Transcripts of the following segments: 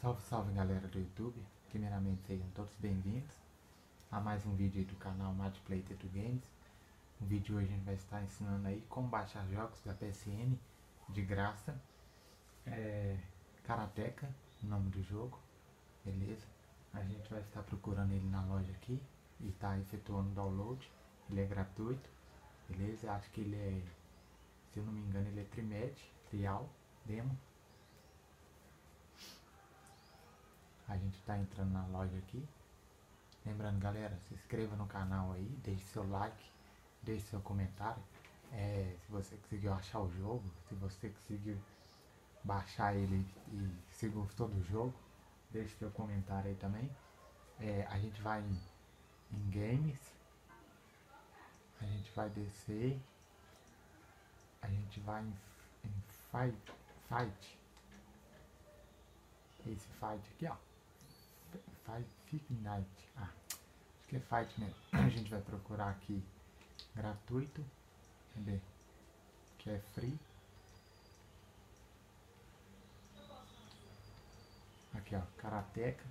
Salve, salve galera do YouTube, primeiramente sejam todos bem-vindos a mais um vídeo do canal Madplay Teto Games. No vídeo de hoje a gente vai estar ensinando aí como baixar jogos da PSN de graça. É, Karateka, o nome do jogo, beleza? A gente vai estar procurando ele na loja aqui e está efetuando download, ele é gratuito, beleza? Acho que ele é, se eu não me engano, ele é Trimed, Trial, Demo. A gente está entrando na loja aqui. Lembrando, galera, se inscreva no canal aí, deixe seu like, deixe seu comentário. É, se você conseguiu achar o jogo, se você conseguiu baixar ele e se gostou do jogo, deixe seu comentário aí também. É, a gente vai em, em games, a gente vai descer, a gente vai em, em fight, fight, esse fight aqui ó, fight night, ah, acho que é fight mesmo, a gente vai procurar aqui gratuito, cadê, que é free, aqui ó, Karateka.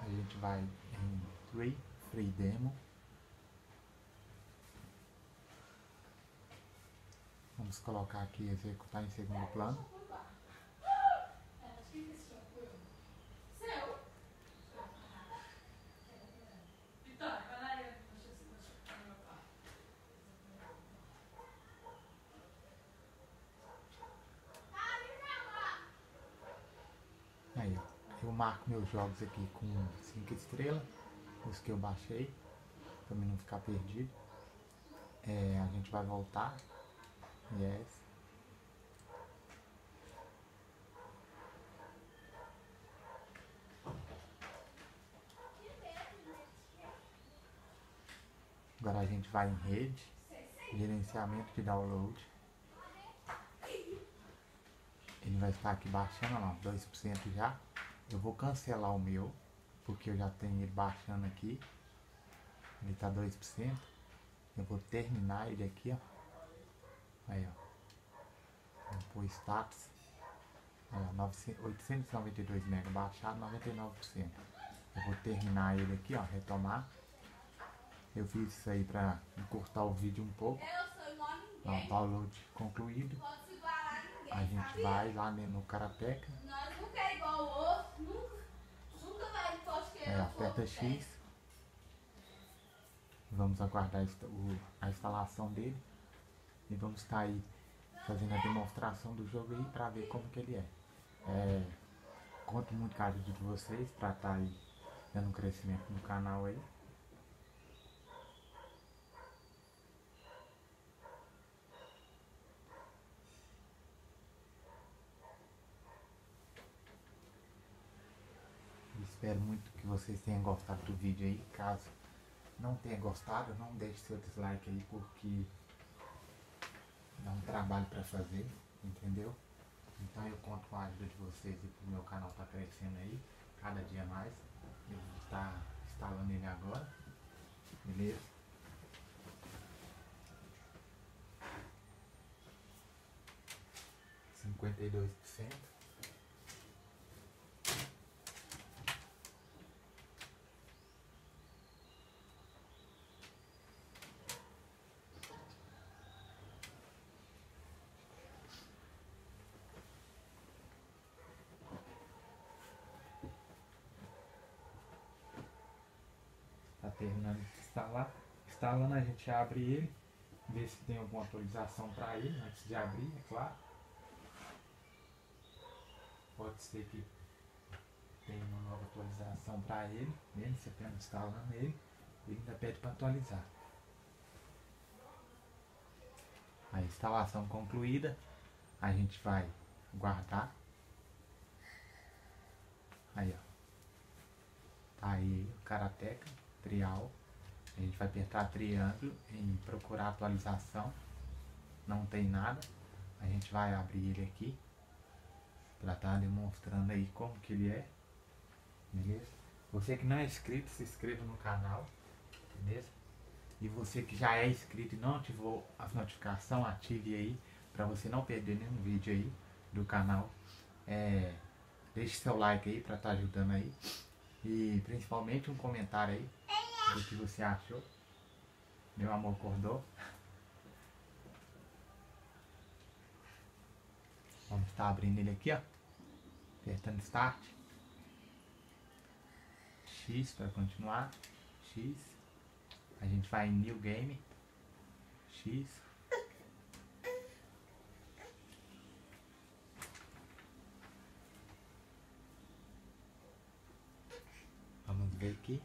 A gente vai em Free, Free Demo. Vamos colocar aqui executar em segundo plano. Aí, ó. Eu marco meus jogos aqui com 5 estrelas, os que eu baixei, para mim não ficar perdido. É, a gente vai voltar. Yes. Agora a gente vai em rede, gerenciamento de download. Ele vai estar aqui baixando, ó, 2% já. Eu vou cancelar o meu, porque eu já tenho ele baixando aqui. Ele tá 2%. Eu vou terminar ele aqui, ó. Aí, ó. Vou pôr status. Ó, 900, 892 MB baixado, 99%. Eu vou terminar ele aqui, ó, retomar. Eu fiz isso aí pra encurtar o vídeo um pouco. Ó, download concluído. A gente vai lá no Karateka. Nós nunca é igual o outro, nunca, nunca vai pode querer É, aperta X. Vamos aguardar a a instalação dele. E vamos estar aí fazendo a demonstração do jogo aí para ver como que ele é. é. Conto muito com a ajuda de vocês para estar aí dando um crescimento no canal aí. Espero muito que vocês tenham gostado do vídeo aí. Caso não tenha gostado, não deixe seu dislike aí, porque dá um trabalho para fazer, entendeu? Então eu conto com a ajuda de vocês e o meu canal tá crescendo aí, cada dia mais. Eu vou estar instalando ele agora, beleza? Cinquenta e dois por cento. Terminando de instalar. Instalando a gente abre ele, vê se tem alguma atualização para ele antes de abrir, é claro. Pode ser que tenha uma nova atualização para ele, mesmo você apenas instalando ele, ele ainda pede para atualizar. A instalação concluída, a gente vai guardar. Aí ó. Tá aí o Karateka, trial. A gente vai apertar triângulo em procurar atualização. Não tem nada. A gente vai abrir ele aqui. Pra estar demonstrando aí como que ele é. Beleza? Você que não é inscrito, se inscreva no canal. Beleza? E você que já é inscrito e não ativou as notificações, ative aí. Pra você não perder nenhum vídeo aí do canal. É, deixe seu like aí pra estar tá ajudando aí. E principalmente um comentário aí do que você achou. Meu amor acordou. Vamos estar abrindo ele aqui, ó. Apertando Start. X para continuar. X. A gente vai em New Game. X. Vamos ver aqui.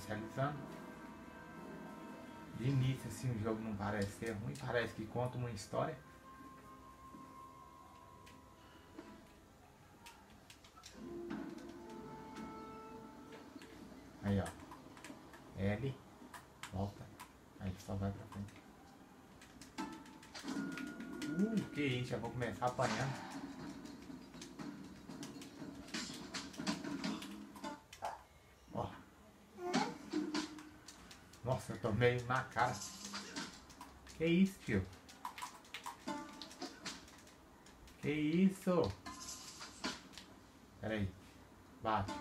Inicializando. De início assim o jogo não parece ser ruim, parece que conta uma história. Aí ó. L, volta, aí só vai pra frente. Uh, que isso, já vou começar apanhando. Eu tomei na cara. Que isso, tio? Que isso? Pera aí. Bate.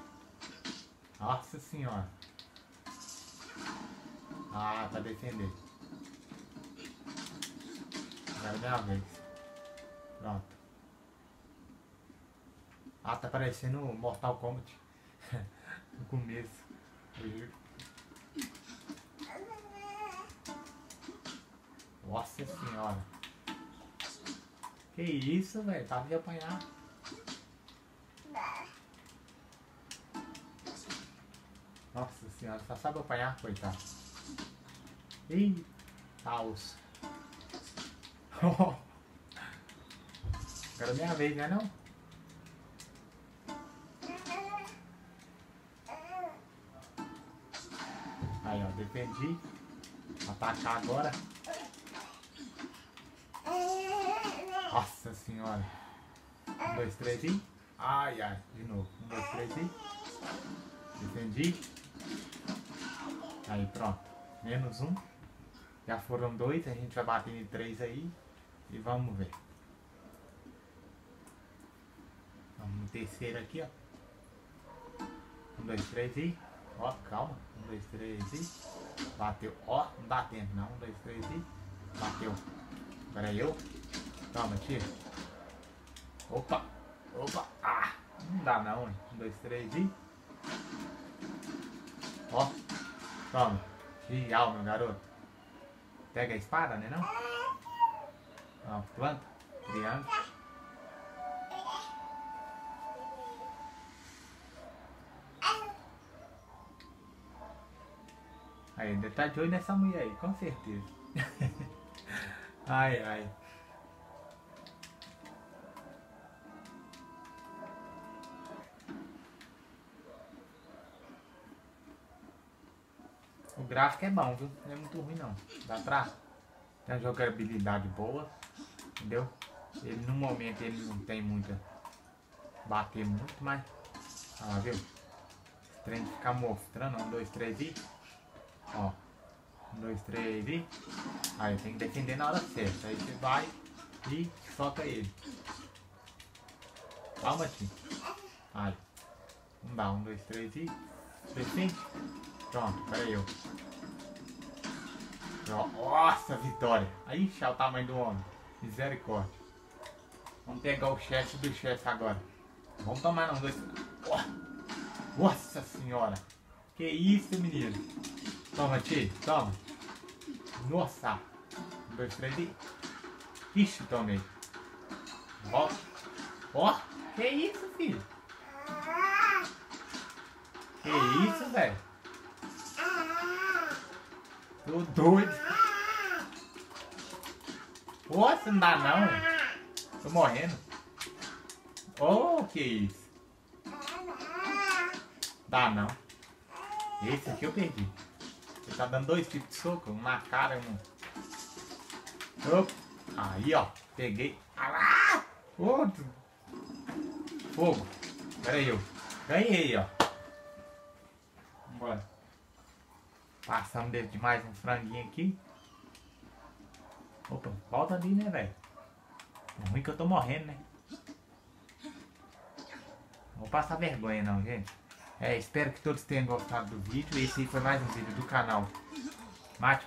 Nossa senhora. Ah, pra defender. Agora é minha vez. Pronto. Ah, tá parecendo Mortal Kombat. no começo. Nossa senhora. Que isso, velho? Tá de apanhar. Nossa senhora, só sabe apanhar, coitado. Ih, caos. Agora é minha vez, né não? Aí, ó, defendi. Atacar agora. Nossa senhora. Um, dois, três e. Ai, ai. De novo. Um, dois, três e. Defendi. Aí, pronto. Menos um. Já foram dois. A gente vai bater em três aí. E vamos ver. Vamos no terceiro aqui, ó. Um, dois, três e. Ó, calma. Um, dois, três e. Bateu. Ó, não dá tempo não. Um, dois, três e. Bateu. Agora é eu. Calma, tira. Opa! Opa! Ah! Não dá não, hein? Um, dois, três e. Ó! Toma! Genial, meu garoto! Pega a espada, né não? Ó, planta. Triângulo. Aí, ainda tá de olho nessa mulher aí, com certeza. ai, ai. Gráfico é bom, viu? Não é muito ruim não. Dá pra. Tem uma jogabilidade boa. Entendeu? Ele no momento ele não tem muita. Bater muito, mas. Olha lá, viu? Esse trem ficar mostrando. Um, dois, três e. Ó. Um, dois, três e. Aí tem que defender na hora certa. Aí você vai e solta ele. Calma, tio. Aí. Não dá. Um, dois, três e. Defende. Pronto, peraí eu. Nossa, vitória. Aí, é o tamanho do homem. Misericórdia. Vamos pegar o chefe do chefe agora. Vamos tomar não, dois. Nossa senhora. Que isso, menino. Toma, tio. Toma. Nossa. Um, dois, três e... Ixi, tomei. Ó. Ó. Que isso, filho. Que isso, velho. Tô doido. Nossa, não dá não. Tô morrendo. Oh, que isso. Dá não. Esse aqui eu perdi. Ele tá dando dois tipos de soco. Um na cara e um... Aí, ó. Peguei. Outro. Fogo. Pera aí, eu. Ganhei, ó. Passamos dentro de mais um franguinho aqui. Opa, volta ali, né, velho? É ruim que eu tô morrendo, né? Não vou passar vergonha não, gente. É, espero que todos tenham gostado do vídeo. Esse aí foi mais um vídeo do canal Mate